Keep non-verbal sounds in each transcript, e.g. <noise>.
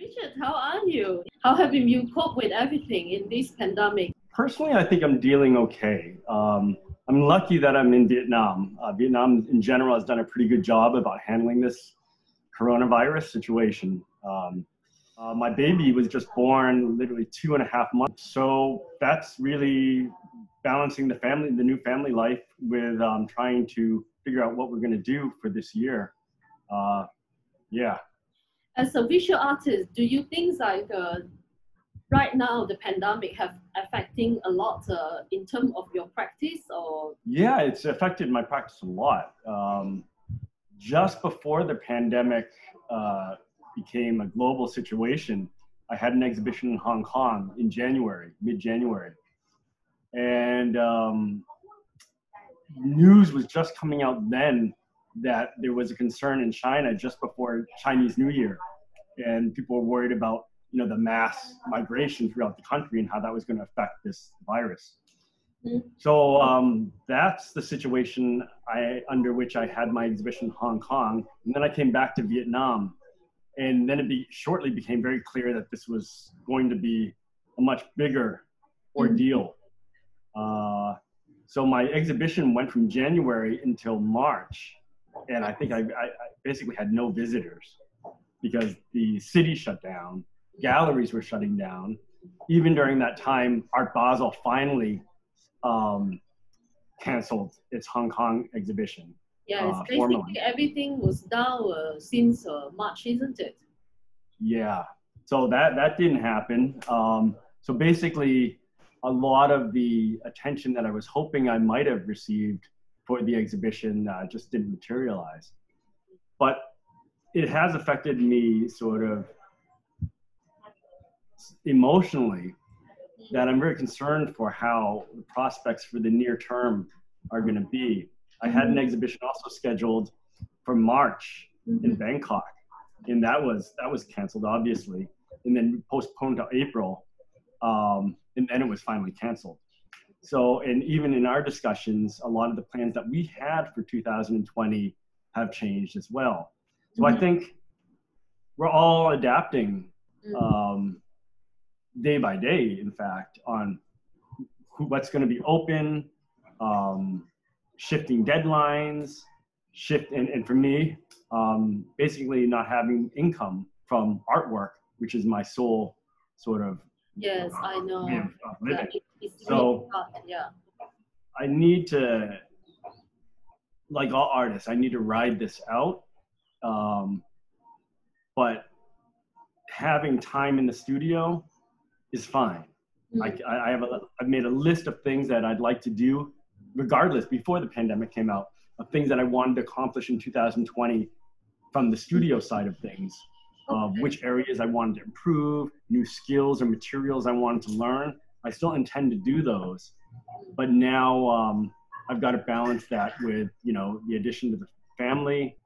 Richard, how are you? How have you coped with everything in this pandemic? Personally, I think I'm dealing okay. Um, I'm lucky that I'm in Vietnam. Uh, Vietnam, in general, has done a pretty good job about handling this coronavirus situation. Um, uh, my baby was just born literally two and a half months, so that's really balancing the family, the new family life, with um, trying to figure out what we're going to do for this year. Uh, yeah. As a visual artist, do you think like uh, right now the pandemic have affecting a lot uh, in terms of your practice or? Yeah, it's affected my practice a lot. Um, just before the pandemic uh, became a global situation, I had an exhibition in Hong Kong in January, mid-January, and um, news was just coming out then that there was a concern in China just before Chinese New Year, and people were worried about you know the mass migration throughout the country and how that was going to affect this virus. Mm-hmm. So um, that's the situation I under which I had my exhibition in Hong Kong, and then I came back to Vietnam, and then it be, shortly became very clear that this was going to be a much bigger ordeal. Uh, so my exhibition went from January until March, and I think I, I, I basically had no visitors because the city shut down, galleries were shutting down. Even during that time, Art Basel finally um, canceled its Hong Kong exhibition. Yeah, uh, basically formally. everything was down uh, since uh, March, isn't it? Yeah, so that that didn't happen. Um, so basically, a lot of the attention that I was hoping I might have received for the exhibition uh, just didn't materialize. But it has affected me sort of emotionally that I'm very concerned for how the prospects for the near term are going to be. I had an mm-hmm. exhibition also scheduled for March in mm-hmm. Bangkok, and that was that was canceled obviously, and then postponed to April, um, and then it was finally canceled. So, and even in our discussions, a lot of the plans that we had for 2020 have changed as well. So mm-hmm. I think we're all adapting mm-hmm. um, day by day, in fact, on who, what's going to be open, um, shifting deadlines, shift, and, and for me, um, basically not having income from artwork, which is my sole sort of yes, I know. Of, of living. Yeah, so yeah, I need to, like all artists, I need to ride this out. Um, but having time in the studio is fine. Mm-hmm. I, I have a, I've made a list of things that I'd like to do, regardless, before the pandemic came out, of things that I wanted to accomplish in 2020 from the studio side of things. Of which areas I wanted to improve, new skills or materials I wanted to learn. I still intend to do those, but now um, I've got to balance that with, you know, the addition to the family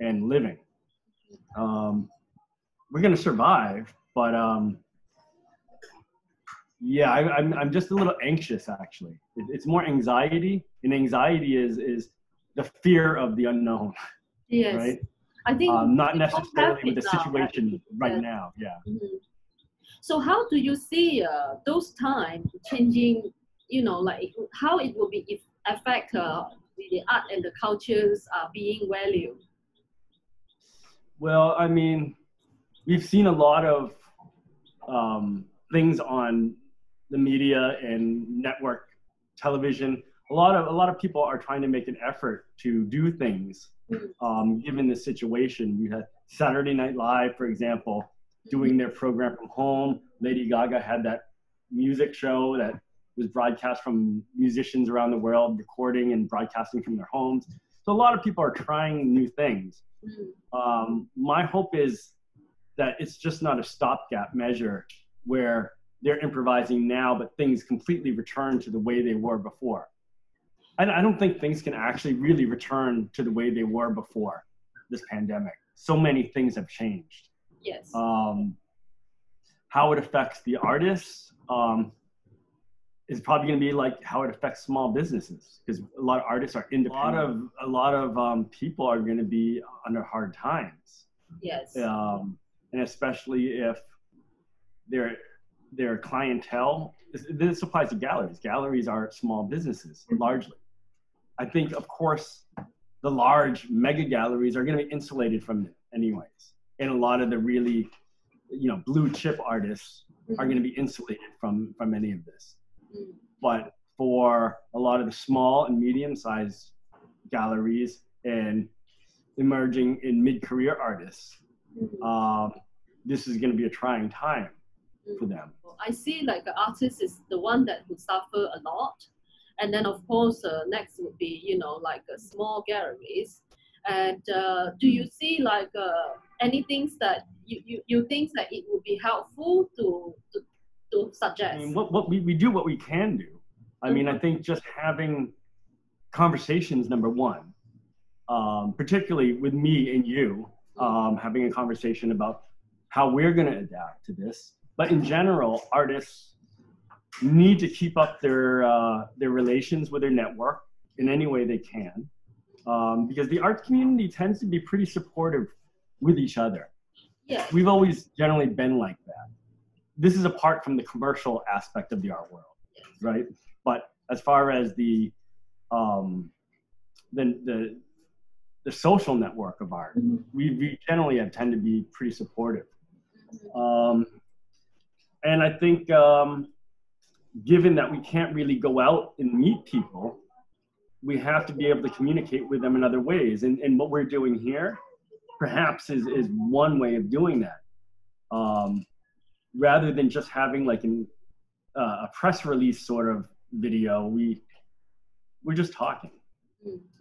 and living. Um, we're going to survive, but um, yeah, I, am I'm, I'm just a little anxious actually. It, it's more anxiety, and anxiety is is the fear of the unknown. Yes. Right. I think um, not necessarily with the situation right, right now. Yeah. Mm-hmm. So how do you see uh, those times changing? You know, like how it will be if affect uh, the art and the cultures are being valued. Well, I mean, we've seen a lot of um, things on the media and network television, a lot of a lot of people are trying to make an effort to do things um, given the situation. You had Saturday Night Live, for example, doing their program from home. Lady Gaga had that music show that was broadcast from musicians around the world, recording and broadcasting from their homes. So a lot of people are trying new things. Um, my hope is that it's just not a stopgap measure where they're improvising now, but things completely return to the way they were before. I, I don't think things can actually really return to the way they were before this pandemic. So many things have changed. Yes. Um, how it affects the artists um, is probably going to be like how it affects small businesses because a lot of artists are independent. A lot of a lot of um, people are going to be under hard times. Yes. Um, and especially if their their clientele. This, this applies to galleries. Galleries are small businesses largely. I think, of course, the large mega galleries are going to be insulated from it anyways, and a lot of the really, you know, blue chip artists are going to be insulated from from any of this. Mm. But for a lot of the small and medium sized galleries and emerging in mid career artists, um, this is going to be a trying time for them. I see like the artist is the one that would suffer a lot. And then of course, uh, next would be, you know, like uh, small galleries. And uh, do you see like uh, any things that you, you, you think that it would be helpful to, to, to suggest? I mean, what, what we, we do what we can do. I mean, I think just having conversations, number one, um, particularly with me and you, um, having a conversation about how we're going to adapt to this. But in general, artists need to keep up their uh, their relations with their network in any way they can, um, because the art community tends to be pretty supportive with each other. yeah. We've always generally been like that. This is apart from the commercial aspect of the art world, right? But as far as the um, the, the the social network of art, Mhm. we, we generally have tend to be pretty supportive. Um, and I think um, given that we can't really go out and meet people, we have to be able to communicate with them in other ways. And, and what we're doing here perhaps is, is one way of doing that. Um, rather than just having like an, uh, a press release sort of video, we, we're just talking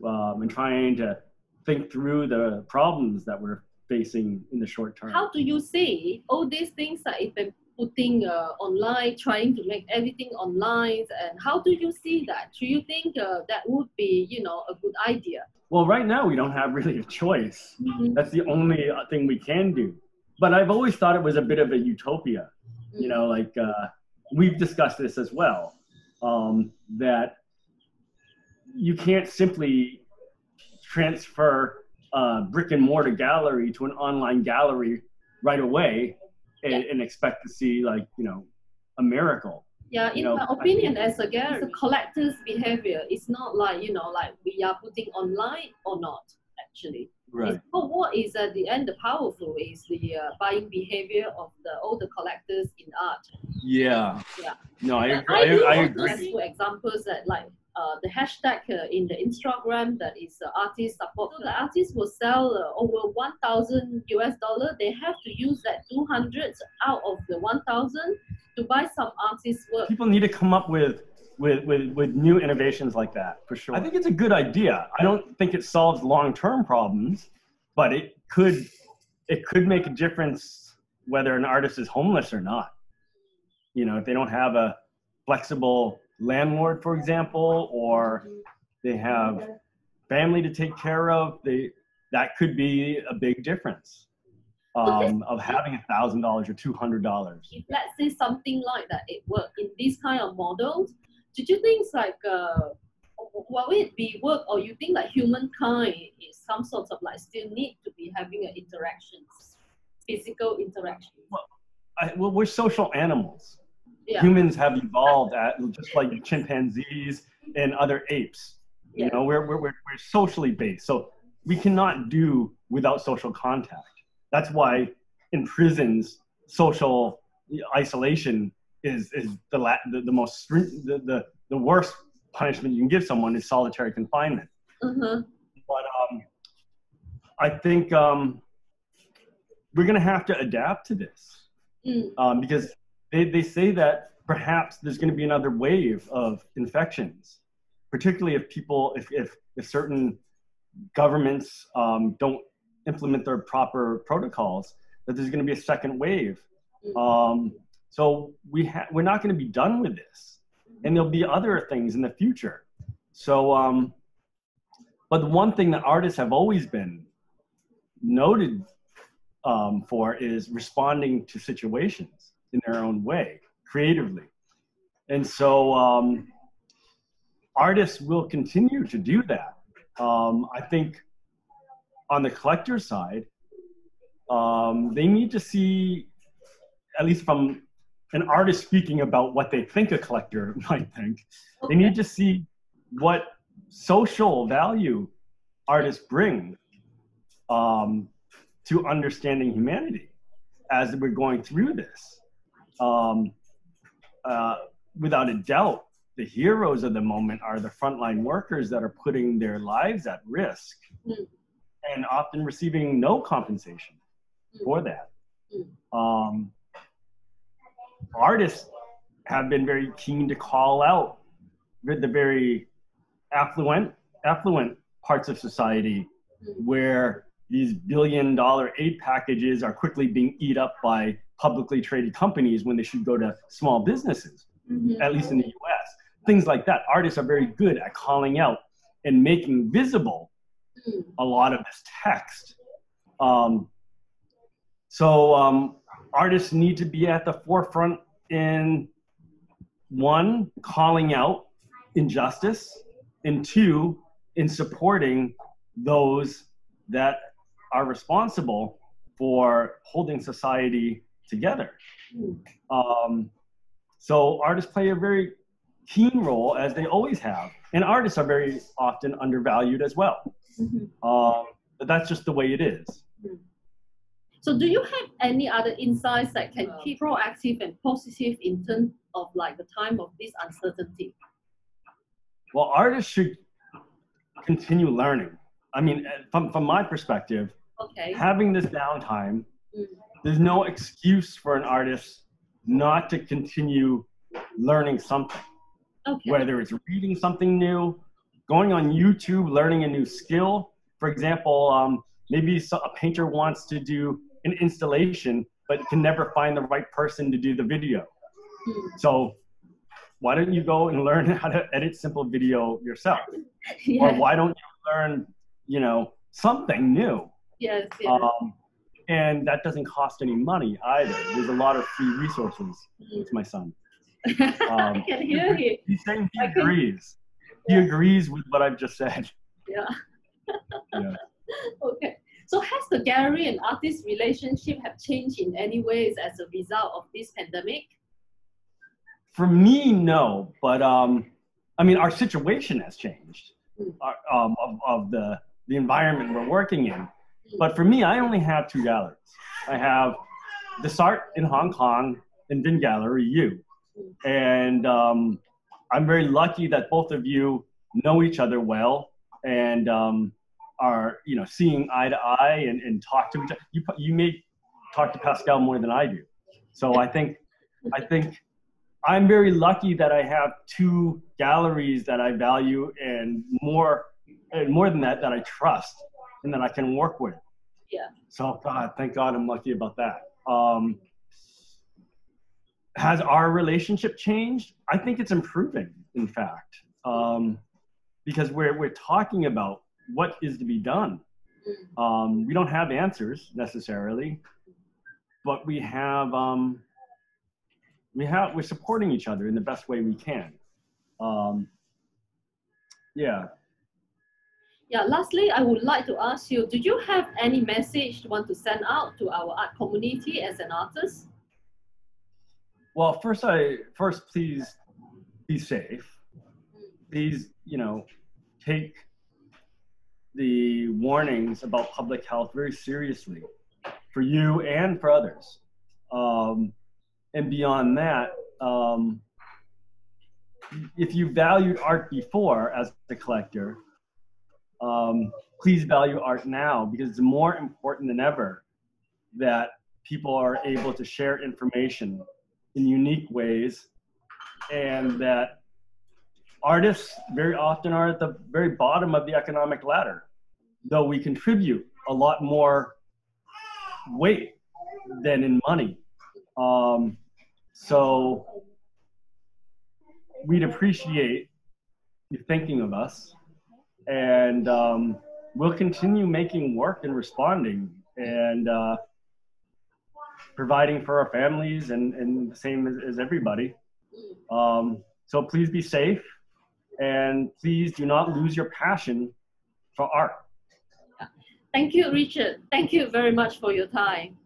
um, and trying to think through the problems that we're facing in the short term. How do you see all these things are been putting uh, online, trying to make everything online, and how do you see that? Do you think uh, that would be, you know, a good idea? Well, right now we don't have <laughs> really a choice. Mhm. That's the only uh, thing we can do. But I've always thought it was a bit of a utopia. You know, like uh, we've discussed this as well. Um, that you can't simply transfer a brick and mortar gallery to an online gallery right away and, Yeah. and expect to see like you know a miracle. Yeah, in you know, my opinion, as a it's a collector's behavior. It's not like you know, like we are putting online or not. Actually, It's- but what is at the end the powerful is the uh, buying behavior of the all the collectors in art. Yeah. Yeah. No, I. I, do I also agree. see, examples that like uh, the hashtag uh, in the Instagram that is uh, artist support. So the artist will sell uh, over 1,000 US dollar. They have to use that 200 out of the 1,000 to buy some artist's work. people need to come up with with, with, with new innovations like that for sure. I think it's a good idea. I don't think it solves long-term problems, but it could it could make a difference whether an artist is homeless or not. You know, if they don't have a flexible landlord, for example, or they have family to take care of, they that could be a big difference um, of having a thousand dollars or two hundred dollars. let's say something like that it work in this kind of models, did you think like uh, will it be work or you think like humankind is some sort of like still need to be having an interactions, physical interaction? I, well, we're social animals. Yeah. Humans have evolved at just like chimpanzees and other apes. You know, we're, we're, we're, we're socially based. So we cannot do without social contact. That's why in prisons, social isolation is, is the, la- the, the most, the, the, the worst punishment you can give someone is solitary confinement. Uh-huh. But um, I think um, we're going to have to adapt to this Mm. um, because they, they say that perhaps there's going to be another wave of infections, particularly if people, if, if, if certain governments um, don't implement their proper protocols, that there's going to be a second wave. Um, so we ha- we're not going to be done with this, and there'll be other things in the future. So, um, but the one thing that artists have always been noted um, for is responding to situations in their own way, creatively. And so um, artists will continue to do that. Um, I think on the collector side, Um, they need to see, at least from an artist speaking about what they think a collector <laughs> might think, they need to see what social value artists bring um, to understanding humanity as we're going through this. Um, uh, without a doubt, the heroes of the moment are the frontline workers that are putting their lives at risk Mm. and often receiving no compensation Mm. for that. Mm. Um, artists have been very keen to call out the the very affluent affluent parts of society Mm. where these billion dollar aid packages are quickly being eat up by publicly traded companies when they should go to small businesses Mhm. at least in the US. Things like that. Artists are very good at calling out and making visible Mm. a lot of this text. Um, so um, artists need to be at the forefront in one, calling out injustice, and two, in supporting those that are responsible for holding society together. Mm. Um, so artists play a very keen role as they always have, and artists are very often undervalued as well. Mhm. Um, but that's just the way it is. So do you have any other insights that can keep proactive and positive in terms of like the time of this uncertainty? Well, artists should continue learning. I mean, uh, from from my perspective, Okay. having this downtime, Mm. There's no excuse for an artist not to continue learning something. Okay. whether it's reading something new, going on YouTube, learning a new skill. For example, um, maybe a painter wants to do an installation, but can never find the right person to do the video. Mm. So why don't you go and learn <laughs> how to edit simple video yourself? <laughs> Or why don't you learn, you know, something new? Yes. yes. Um, and that doesn't cost any money either. There's a lot of free resources. It's my son. <laughs> I um, can hear it. He's saying he I agrees. He agrees with what I've just said. Yeah. <laughs> Yeah. <laughs> Okay. So has the gallery and artist relationship have changed in any ways as a result of this pandemic? For me, no, but um, I mean, our situation has changed Mm. our, um, of, of the the environment we're working in. But for me, I only have two galleries. I have this art in Hong Kong and Vin Gallery U, and um, I'm very lucky that both of you know each other well and um, are you know seeing eye to eye and, and talk to each other. You you may talk to Pascal more than I do, so I think I think I'm very lucky that I have two galleries that I value and more and more than that that I trust and that I can work with. Yeah. So God, thank God I'm lucky about that. Um, has our relationship changed? I think it's improving, in fact, um, because we're we're talking about what is to be done. Mm. Um, we don't have answers necessarily, but we have um, we have we're supporting each other in the best way we can. Um, yeah. Yeah, lastly, I would like to ask you, do you have any message you want to send out to our art community as an artist? Well, first, I first please be safe. Please, you know, take the warnings about public health very seriously for you and for others. Um, and beyond that, um, if you valued art before as a collector, um, please value art now because it's more important than ever that people are able to share information in unique ways and that artists very often are at the very bottom of the economic ladder though we contribute a lot more weight than in money. Um, so we'd appreciate you thinking of us and um, we'll continue making work and responding and uh, providing for our families and, and the same as, as everybody. Um, so please be safe and please do not lose your passion for art. Thank you, Richard. Thank you very much for your time.